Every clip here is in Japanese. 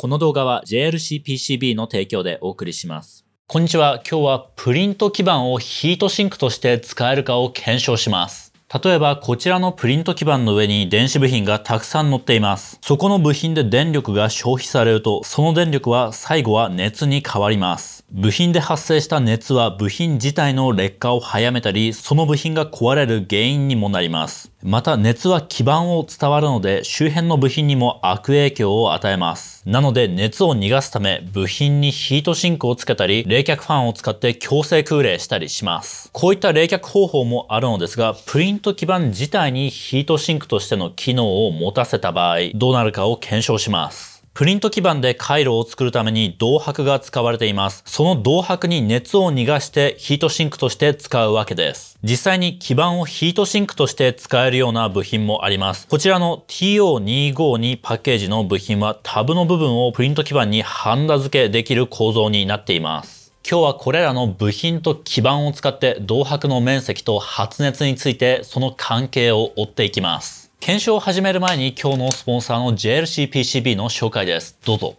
この動画は JLCPCB の提供でお送りします。こんにちは。今日はプリント基板をヒートシンクとして使えるかを検証します。例えばこちらのプリント基板の上に電子部品がたくさん載っています。そこの部品で電力が消費されると、その電力は最後は熱に変わります。部品で発生した熱は部品自体の劣化を早めたり、その部品が壊れる原因にもなります。また熱は基板を伝わるので周辺の部品にも悪影響を与えます。なので熱を逃がすため部品にヒートシンクをつけたり冷却ファンを使って強制空冷したりします。こういった冷却方法もあるのですがプリンント基板自体にヒートシンクとしての機能を持たせた場合どうなるかを検証します。プリント基板で回路を作るために銅箔が使われています。その銅箔に熱を逃がしてヒートシンクとして使うわけです。実際に基板をヒートシンクとして使えるような部品もあります。こちらの TO252 パッケージの部品はタブの部分をプリント基板にハンダ付けできる構造になっています。今日はこれらの部品と基板を使って銅箔の面積と発熱についてその関係を追っていきます。検証を始める前に今日のスポンサーの JLCPCB の紹介です。どうぞ。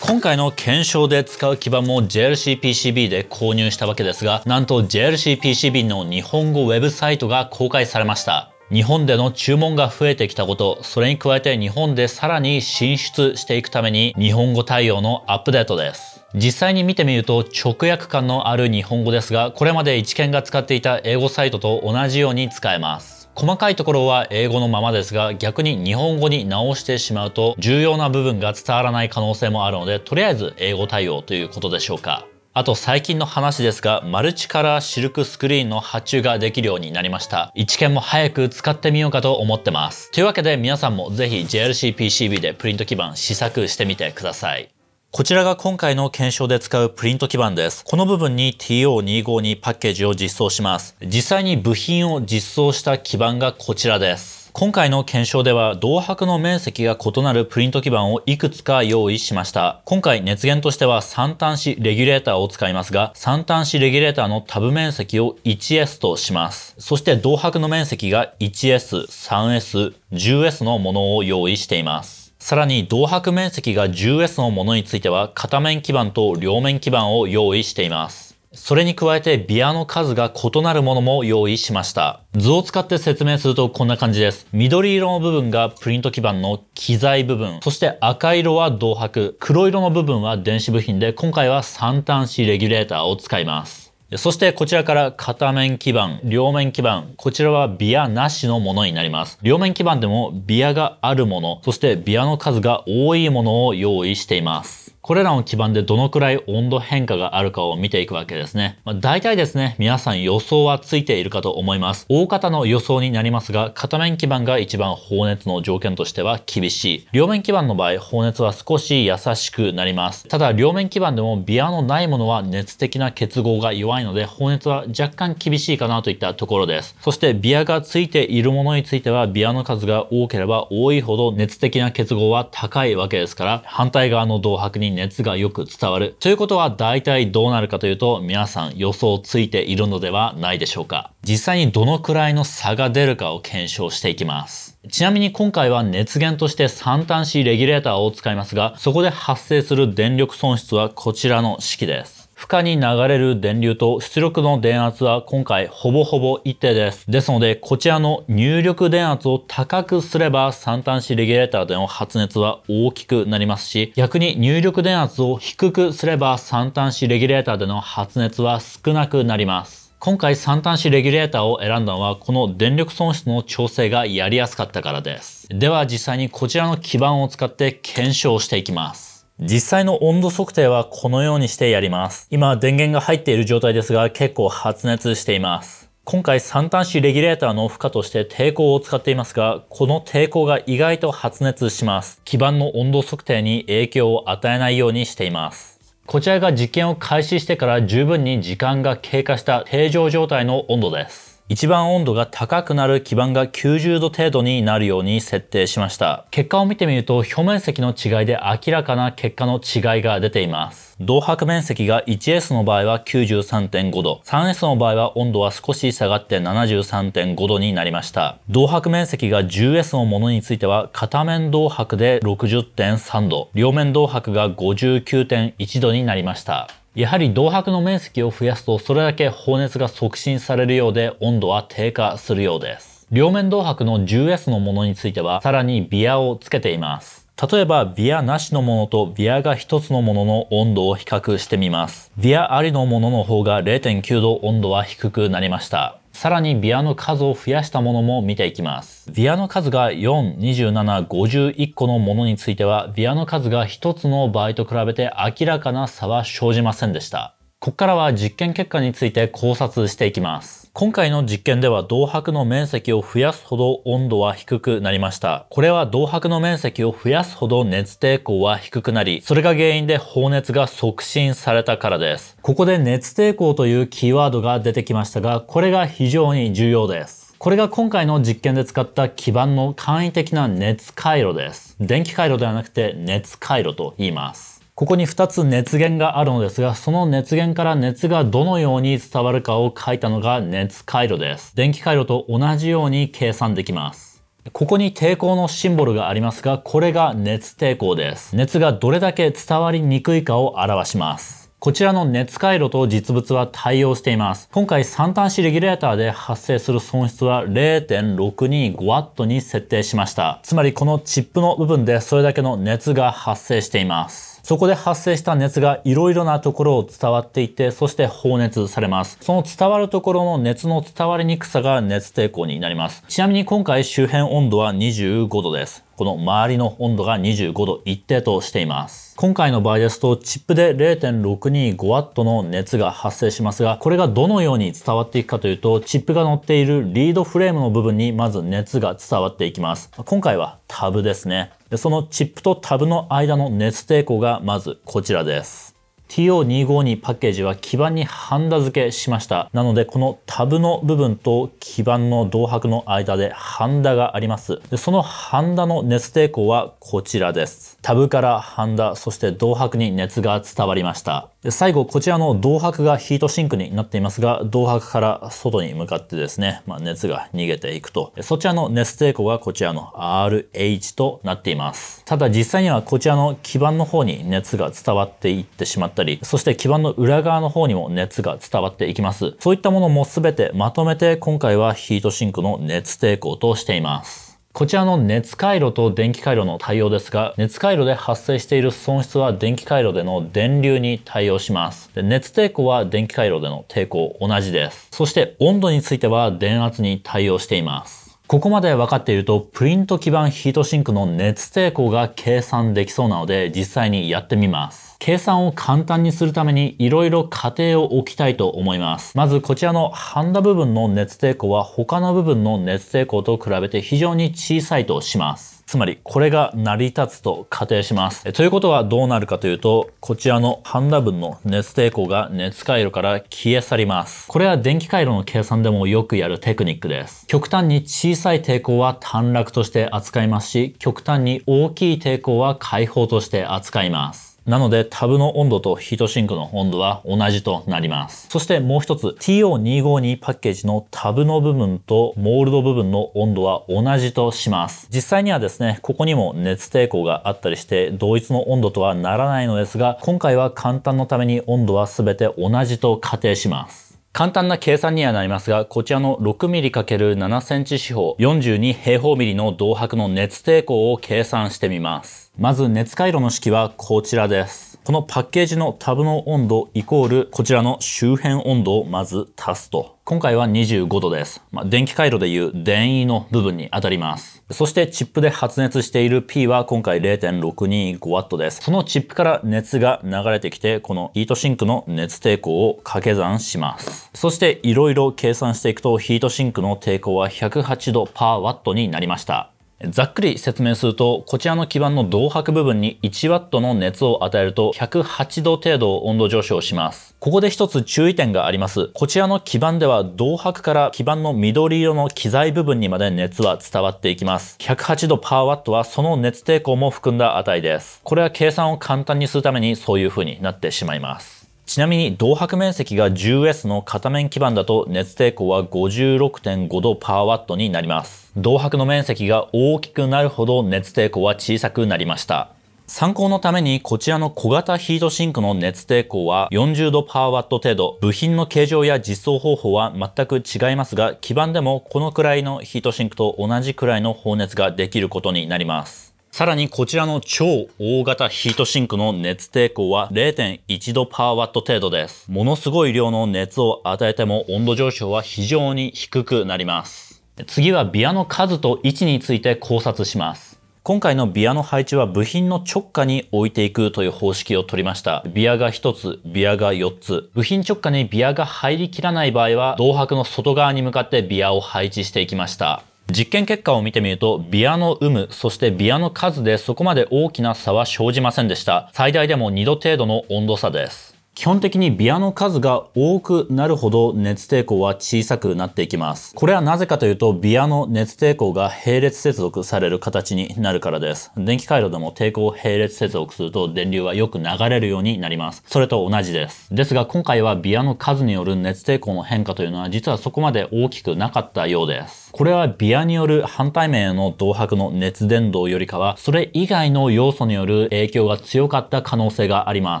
今回の検証で使う基板も JLCPCB で購入したわけですが、なんと JLCPCB の日本語ウェブサイトが公開されました。日本での注文が増えてきたこと、それに加えて日本でさらに進出していくために日本語対応のアップデートです。実際に見てみると直訳感のある日本語ですが、これまで一見が使っていた英語サイトと同じように使えます。細かいところは英語のままですが逆に日本語に直してしまうと重要な部分が伝わらない可能性もあるのでとりあえず英語対応ということでしょうか。あと最近の話ですが、マルチカラーシルクスクリーンの発注ができるようになりました。一見も早く使ってみようかと思ってます。というわけで皆さんもぜひ JLCPCB でプリント基板試作してみてください。こちらが今回の検証で使うプリント基板です。この部分に TO252 パッケージを実装します。実際に部品を実装した基板がこちらです。今回の検証では銅箔の面積が異なるプリント基板をいくつか用意しました。今回熱源としては3端子レギュレーターを使いますが、3端子レギュレーターのタブ面積を 1S とします。そして銅箔の面積が 1S、3S、10S のものを用意しています。さらに銅箔面積が 10S のものについては片面基板と両面基板を用意しています。それに加えてビアの数が異なるものも用意しました。図を使って説明するとこんな感じです。緑色の部分がプリント基板の機材部分、そして赤色は銅箔、黒色の部分は電子部品で今回は3端子レギュレーターを使います。そしてこちらから片面基板、両面基板、こちらはビアなしのものになります。両面基板でもビアがあるもの、そしてビアの数が多いものを用意しています。これらの基板でどのくらい温度変化があるかを見ていくわけですね。まあ、大体ですね、皆さん予想はついているかと思います。大方の予想になりますが、片面基板が一番放熱の条件としては厳しい。両面基板の場合、放熱は少し優しくなります。ただ、両面基板でもビアのないものは熱的な結合が弱いので、放熱は若干厳しいかなといったところです。そして、ビアがついているものについては、ビアの数が多ければ多いほど熱的な結合は高いわけですから、反対側の銅箔に熱がよく伝わる。ということは大体どうなるかというと、皆さん予想ついているのではないでしょうか。実際にどのくらいの差が出るかを検証していきます。ちなみに今回は熱源として3端子レギュレーターを使いますが、そこで発生する電力損失はこちらの式です。負荷に流れる電流と出力の電圧は今回ほぼほぼ一定です。ですので、こちらの入力電圧を高くすれば3端子レギュレーターでの発熱は大きくなりますし、逆に入力電圧を低くすれば3端子レギュレーターでの発熱は少なくなります。今回3端子レギュレーターを選んだのはこの電力損失の調整がやりやすかったからです。では実際にこちらの基板を使って検証していきます。実際の温度測定はこのようにしてやります。今電源が入っている状態ですが結構発熱しています。今回3端子レギュレーターの負荷として抵抗を使っていますが、この抵抗が意外と発熱します。基板の温度測定に影響を与えないようにしています。こちらが実験を開始してから十分に時間が経過した平常状態の温度です。一番温度が高くなる基板が90度程度になるように設定しました。結果を見てみると表面積の違いで明らかな結果の違いが出ています。銅白面積が 1S の場合は93.5度、3S の場合は温度は少し下がって73.5度になりました。銅白面積が 10S のものについては片面銅白で60.3度、両面銅白が59.1度になりました。やはり銅箔の面積を増やすとそれだけ放熱が促進されるようで温度は低下するようです。両面銅箔の 10S のものについてはさらにビアをつけています。例えば、ビアなしのものとビアが一つのものの温度を比較してみます。ビアありのものの方が0.9度温度は低くなりました。さらにビアの数を増やしたものも見ていきます。ビアの数が4、27、51個のものについては、ビアの数が1つの場合と比べて明らかな差は生じませんでした。ここからは実験結果について考察していきます。今回の実験では銅箔の面積を増やすほど温度は低くなりました。これは銅箔の面積を増やすほど熱抵抗は低くなり、それが原因で放熱が促進されたからです。ここで熱抵抗というキーワードが出てきましたが、これが非常に重要です。これが今回の実験で使った基板の簡易的な熱回路です。電気回路ではなくて熱回路と言います。ここに2つ熱源があるのですが、その熱源から熱がどのように伝わるかを書いたのが熱回路です。電気回路と同じように計算できます。ここに抵抗のシンボルがありますが、これが熱抵抗です。熱がどれだけ伝わりにくいかを表します。こちらの熱回路と実物は対応しています。今回3端子レギュレーターで発生する損失は 0.625W に設定しました。つまりこのチップの部分でそれだけの熱が発生しています。そこで発生した熱がいろいろなところを伝わっていて、そして放熱されます。その伝わるところの熱の伝わりにくさが熱抵抗になります。ちなみに今回周辺温度は25度です。この周りの温度が25度一定としています。今回の場合ですと、チップで 0.625W の熱が発生しますが、これがどのように伝わっていくかというと、チップが乗っているリードフレームの部分にまず熱が伝わっていきます。今回はタブですね。でそのチップとタブの間の熱抵抗がまずこちらです。TO252 パッケージは基板にハンダ付けしました。なので、このタブの部分と基板の銅箔の間でハンダがあります。でそのハンダの熱抵抗はこちらです。タブからハンダ、そして銅箔に熱が伝わりました。で最後、こちらの銅箔がヒートシンクになっていますが、銅箔から外に向かってですね、まあ、熱が逃げていくと。そちらの熱抵抗がこちらの RH となっています。ただ実際にはこちらの基板の方に熱が伝わっていってしまったり、そして基板の裏側の方にも熱が伝わっていきます。そういったものも全てまとめて今回はヒートシンクの熱抵抗としています。こちらの熱回路と電気回路の対応ですが、熱回路で発生している損失は電気回路での電流に対応します。で熱抵抗は電気回路での抵抗同じです。そして温度については電圧に対応しています。ここまで分かっていると、プリント基板ヒートシンクの熱抵抗が計算できそうなので、実際にやってみます。計算を簡単にするためにいろいろ過程を置きたいと思います。まずこちらのハンダ部分の熱抵抗は他の部分の熱抵抗と比べて非常に小さいとします。つまり、これが成り立つと仮定します。ということはどうなるかというと、こちらのハンダ分の熱抵抗が熱回路から消え去ります。これは電気回路の計算でもよくやるテクニックです。極端に小さい抵抗は短絡として扱いますし、極端に大きい抵抗は解放として扱います。なのでタブの温度とヒートシンクの温度は同じとなります。そしてもう一つ TO252 パッケージのタブの部分とモールド部分の温度は同じとします。実際にはですね、ここにも熱抵抗があったりして同一の温度とはならないのですが、今回は簡単のために温度は全て同じと仮定します。簡単な計算にはなりますが、こちらの 6mm×7 センチ四方42平方ミリの銅箔の熱抵抗を計算してみます。まず熱回路の式はこちらです。このパッケージのタブの温度イコールこちらの周辺温度をまず足すと。今回は25度です。まあ、電気回路でいう電位の部分に当たります。そしてチップで発熱している P は今回 0.625W です。そのチップから熱が流れてきて、このヒートシンクの熱抵抗を掛け算します。そしていろいろ計算していくとヒートシンクの抵抗は108度パーワットになりました。ざっくり説明すると、こちらの基板の銅箔部分に 1W の熱を与えると108度程度温度上昇します。ここで一つ注意点があります。こちらの基板では銅箔から基板の緑色の機材部分にまで熱は伝わっていきます。108度パワーワットはその熱抵抗も含んだ値です。これは計算を簡単にするためにそういう風になってしまいます。ちなみに銅箔面積が 10S の片面基板だと熱抵抗は56.5度パワーワットになります。銅箔の面積が大きくなるほど熱抵抗は小さくなりました。参考のためにこちらの小型ヒートシンクの熱抵抗は40度パワーワット程度、部品の形状や実装方法は全く違いますが、基板でもこのくらいのヒートシンクと同じくらいの放熱ができることになります。さらにこちらの超大型ヒートシンクの熱抵抗は0.1度パーワット程度です。ものすごい量の熱を与えても温度上昇は非常に低くなります。次はビアの数と位置について考察します。今回のビアの配置は部品の直下に置いていくという方式を取りました。ビアが1つ、ビアが4つ。部品直下にビアが入りきらない場合は、銅箔の外側に向かってビアを配置していきました。実験結果を見てみると、ビアの有無、そしてビアの数でそこまで大きな差は生じませんでした。最大でも2度程度の温度差です。基本的にビアの数が多くなるほど熱抵抗は小さくなっていきます。これはなぜかというと、ビアの熱抵抗が並列接続される形になるからです。電気回路でも抵抗を並列接続すると電流はよく流れるようになります。それと同じです。ですが今回はビアの数による熱抵抗の変化というのは実はそこまで大きくなかったようです。これはビアによる反対面への銅箔の熱伝導よりかは、それ以外の要素による影響が強かった可能性がありま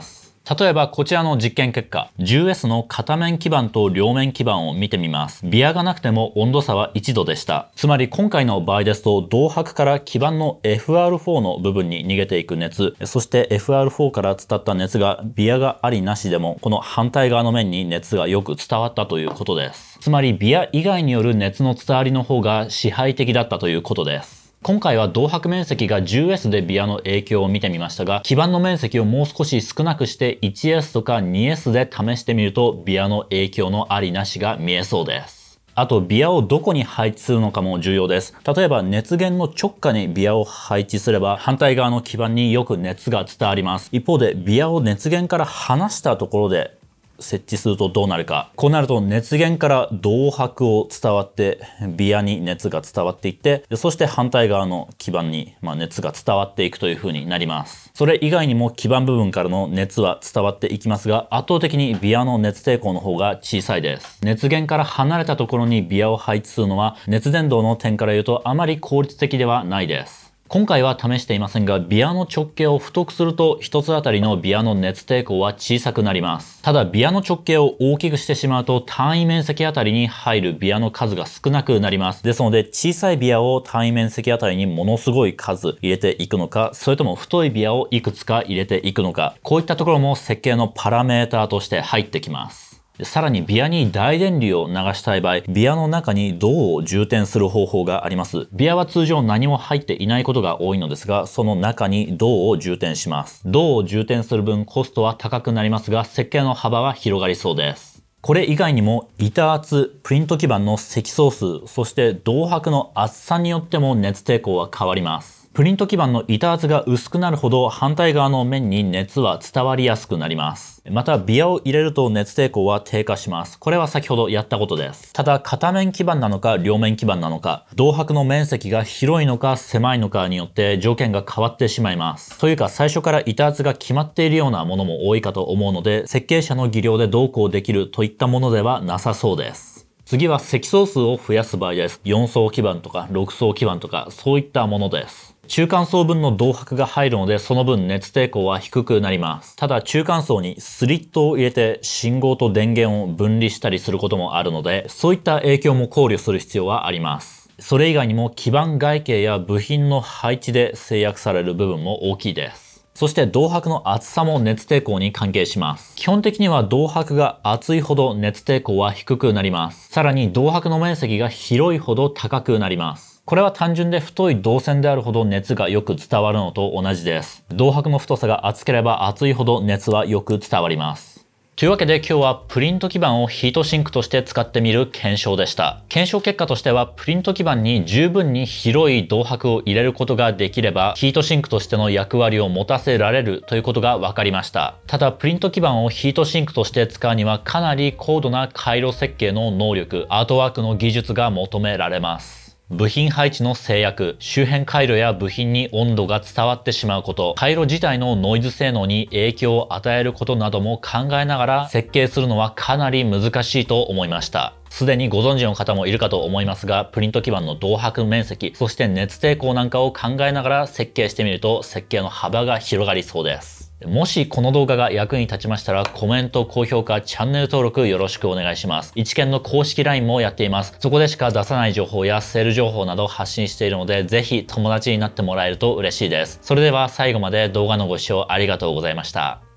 す。例えばこちらの実験結果、10S の片面基板と両面基板を見てみます。ビアがなくても温度差は1度でした。つまり今回の場合ですと、銅箔から基板の FR4 の部分に逃げていく熱、そして FR4 から伝った熱がビアがありなしでも、この反対側の面に熱がよく伝わったということです。つまりビア以外による熱の伝わりの方が支配的だったということです。今回は銅箔面積が 10S でビアの影響を見てみましたが、基板の面積をもう少し少なくして 1S とか 2S で試してみると、ビアの影響のありなしが見えそうです。あと、ビアをどこに配置するのかも重要です。例えば、熱源の直下にビアを配置すれば、反対側の基板によく熱が伝わります。一方で、ビアを熱源から離したところで設置するとどうなるか。こうなると熱源から銅箔を伝わって、ビアに熱が伝わっていって、そして反対側の基板に、ま熱が伝わっていくという風になります。それ以外にも基板部分からの熱は伝わっていきますが、圧倒的にビアの熱抵抗の方が小さいです。熱源から離れたところにビアを配置するのは、熱伝導の点から言うとあまり効率的ではないです。今回は試していませんが、ビアの直径を太くすると、一つあたりのビアの熱抵抗は小さくなります。ただ、ビアの直径を大きくしてしまうと、単位面積あたりに入るビアの数が少なくなります。ですので、小さいビアを単位面積あたりにものすごい数入れていくのか、それとも太いビアをいくつか入れていくのか、こういったところも設計のパラメーターとして入ってきます。さらにビアに大電流を流したい場合、ビアの中に銅を充填する方法があります。ビアは通常何も入っていないことが多いのですが、その中に銅を充填します。銅を充填する分コストは高くなりますが、設計の幅は広がりそうです。これ以外にも板圧、プリント基板の積層数、そして銅箔の厚さによっても熱抵抗は変わります。プリント基板の板圧が薄くなるほど反対側の面に熱は伝わりやすくなります。また、ビアを入れると熱抵抗は低下します。これは先ほどやったことです。ただ、片面基板なのか両面基板なのか、銅箔の面積が広いのか狭いのかによって条件が変わってしまいます。というか、最初から板圧が決まっているようなものも多いかと思うので、設計者の技量でどうこうできるといったものではなさそうです。次は積層数を増やす場合です。4層基板とか6層基板とかそういったものです。中間層分の銅箔が入るので、その分熱抵抗は低くなります。ただ、中間層にスリットを入れて信号と電源を分離したりすることもあるので、そういった影響も考慮する必要はあります。それ以外にも基板外形や部品の配置で制約される部分も大きいです。そして銅箔の厚さも熱抵抗に関係します。基本的には銅箔が厚いほど熱抵抗は低くなります。さらに銅箔の面積が広いほど高くなります。これは単純で太い銅線であるほど熱がよく伝わるのと同じです。銅箔の太さが厚ければ厚いほど熱はよく伝わります。というわけで今日はプリント基板をヒートシンクとして使ってみる検証でした。検証結果としてはプリント基板に十分に広い銅箔を入れることができればヒートシンクとしての役割を持たせられるということが分かりました。ただプリント基板をヒートシンクとして使うにはかなり高度な回路設計の能力、アートワークの技術が求められます。部品配置の制約、周辺回路や部品に温度が伝わってしまうこと、回路自体のノイズ性能に影響を与えることなども考えながら設計するのはかなり難しいと思いました。すでにご存知の方もいるかと思いますが、プリント基板の銅箔面積、そして熱抵抗なんかを考えながら設計してみると設計の幅が広がりそうです。もしこの動画が役に立ちましたらコメント、高評価、チャンネル登録よろしくお願いします。一見の公式 LINE もやっています。そこでしか出さない情報やセール情報など発信しているので、ぜひ友達になってもらえると嬉しいです。それでは最後まで動画のご視聴ありがとうございました。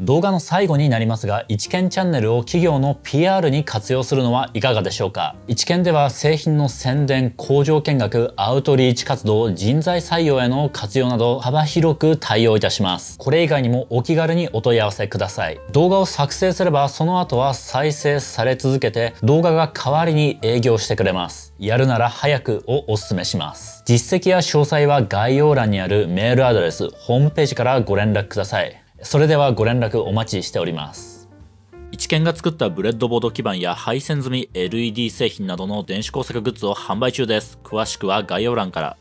動画の最後になりますが、一見チャンネルを企業の PR に活用するのはいかがでしょうか？一見では製品の宣伝、工場見学、アウトリーチ活動、人材採用への活用など幅広く対応いたします。これ以外にもお気軽にお問い合わせください。動画を作成すればその後は再生され続けて動画が代わりに営業してくれます。やるなら早くをお勧めします。実績や詳細は概要欄にあるメールアドレス、ホームページからご連絡ください。それではご連絡お待ちしております。一見が作ったブレッドボード基板や配線済み LED 製品などの電子工作グッズを販売中です。詳しくは概要欄から。